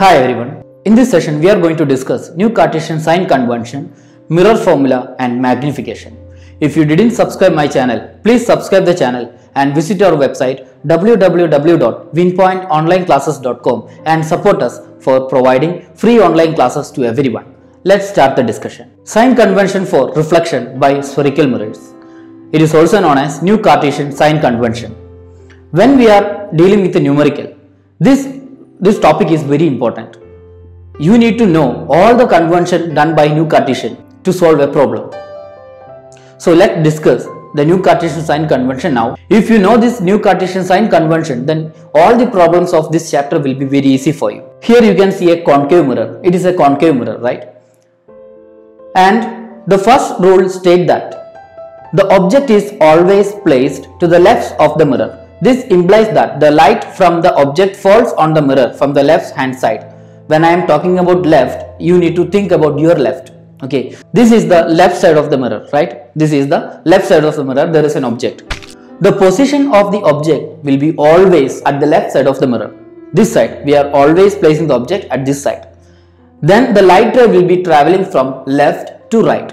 Hi everyone. In this session, we are going to discuss new Cartesian sign convention, mirror formula and magnification. If you didn't subscribe my channel, please subscribe the channel and visit our website www.winpointonlineclasses.com and support us for providing free online classes to everyone. Let's start the discussion. Sign convention for reflection by spherical mirrors. It is also known as new Cartesian sign convention. When we are dealing with a numerical, this, this topic is very important. You need to know all the convention done by new Cartesian to solve a problem. So let's discuss the new Cartesian sign convention now. If you know this new Cartesian sign convention, then all the problems of this chapter will be very easy for you. Here you can see a concave mirror. It is a concave mirror, right? And the first rule state that the object is always placed to the left of the mirror. This implies that the light from the object falls on the mirror from the left hand side. When I am talking about left, you need to think about your left. Okay, this is the left side of the mirror, right? This is the left side of the mirror. There is an object. The position of the object will be always at the left side of the mirror. This side, we are always placing the object at this side. Then the light ray will be traveling from left to right.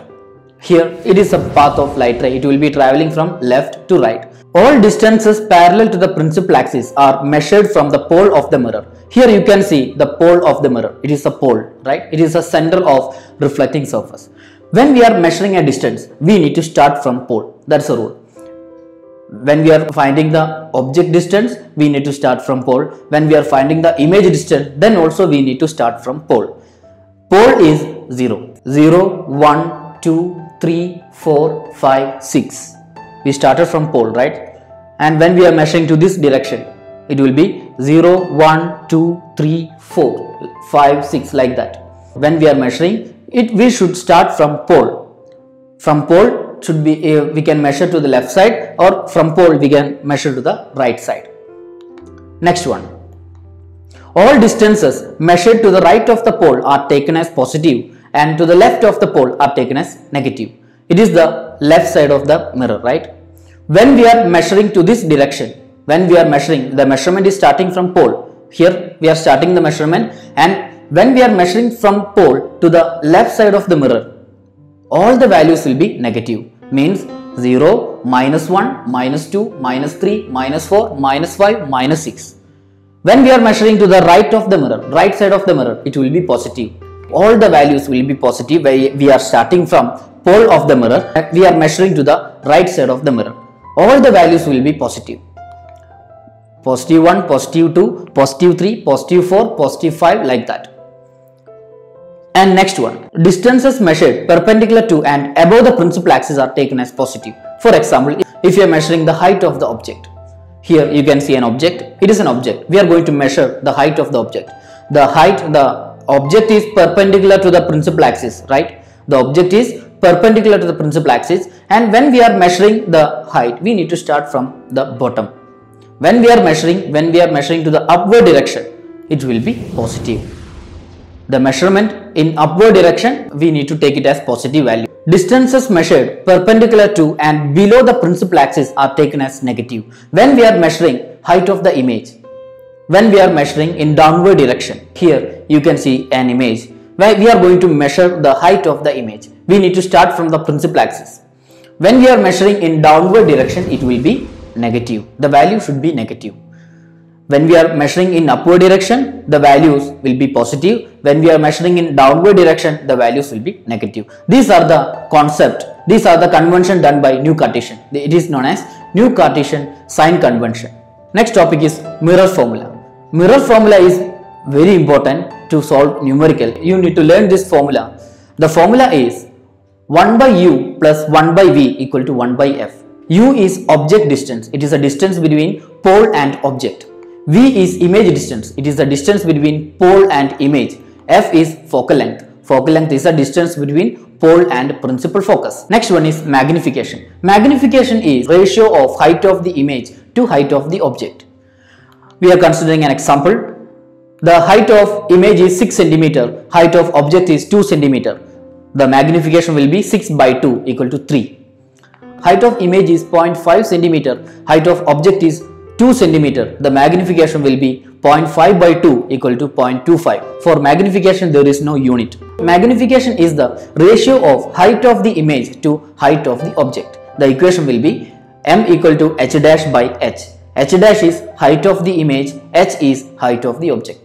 Here it is a path of light ray. It will be traveling from left to right. All distances parallel to the principal axis are measured from the pole of the mirror. Here you can see the pole of the mirror. It is a pole, right? It is a center of reflecting surface. When we are measuring a distance, we need to start from pole. That's a rule. When we are finding the object distance, we need to start from pole. When we are finding the image distance, then also we need to start from pole. Pole is 0. 0, 1, 2, 3, 4, 5, 6. We started from pole, right? And when we are measuring to this direction, it will be 0, 1, 2, 3, 4, 5, 6 like that. When we are measuring, it we should start from pole. From pole should be uh, we can measure to the left side or from pole we can measure to the right side. Next one. All distances measured to the right of the pole are taken as positive and to the left of the pole are taken as negative. It is the left side of the mirror, right? When we are measuring to this direction, when we are measuring, the measurement is starting from pole. Here we are starting the measurement and when we are measuring from pole to the left side of the mirror, all the values will be negative. Means 0, minus 1, minus 2, minus 3, minus 4, minus 5, minus 6. When we are measuring to the right of the mirror, right side of the mirror, it will be positive. All the values will be positive. We are starting from pole of the mirror. We are measuring to the right side of the mirror. All the values will be positive. Positive 1, positive 2, positive 3, positive 4, positive 5 like that. And next one, distances measured perpendicular to and above the principal axis are taken as positive. For example, if you are measuring the height of the object, here you can see an object, it is an object. We are going to measure the height of the object. The height, the object is perpendicular to the principal axis, right? The object is perpendicular to the principal axis and when we are measuring the height, we need to start from the bottom. When we are measuring, when we are measuring to the upward direction, it will be positive. The measurement in upward direction we need to take it as positive value. Distances measured perpendicular to and below the principal axis are taken as negative. When we are measuring height of the image when we are measuring in downward direction here you can see an image where we are going to measure the height of the image we need to start from the principal axis when we are measuring in downward direction it will be negative the value should be negative when we are measuring in upward direction, the values will be positive. When we are measuring in downward direction, the values will be negative. These are the concept. These are the convention done by New Cartesian. It is known as New Cartesian sign convention. Next topic is mirror formula. Mirror formula is very important to solve numerical. You need to learn this formula. The formula is 1 by u plus 1 by v equal to 1 by f. u is object distance. It is a distance between pole and object. V is image distance. It is the distance between pole and image. F is focal length. Focal length is the distance between pole and principal focus. Next one is magnification. Magnification is ratio of height of the image to height of the object. We are considering an example. The height of image is 6 cm. Height of object is 2 cm. The magnification will be 6 by 2 equal to 3. Height of image is 0.5 cm. Height of object is 2 centimeter, the magnification will be 0.5 by 2 equal to 0.25. For magnification, there is no unit. Magnification is the ratio of height of the image to height of the object. The equation will be m equal to h dash by h. h dash is height of the image, h is height of the object.